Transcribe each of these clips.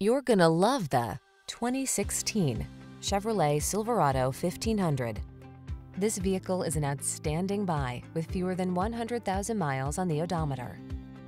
You're gonna love the 2016 Chevrolet Silverado 1500. This vehicle is an outstanding buy with fewer than 100,000 miles on the odometer.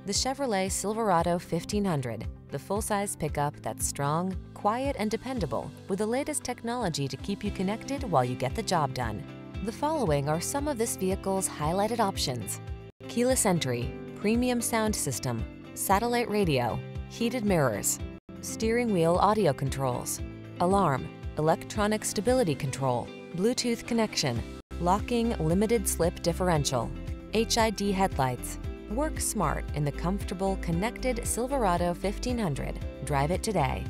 The Chevrolet Silverado 1500, the full-size pickup that's strong, quiet, and dependable with the latest technology to keep you connected while you get the job done. The following are some of this vehicle's highlighted options. Keyless entry, premium sound system, satellite radio, heated mirrors, steering wheel audio controls, alarm, electronic stability control, Bluetooth connection, locking limited slip differential, HID headlights. Work smart in the comfortable, connected Silverado 1500. Drive it today.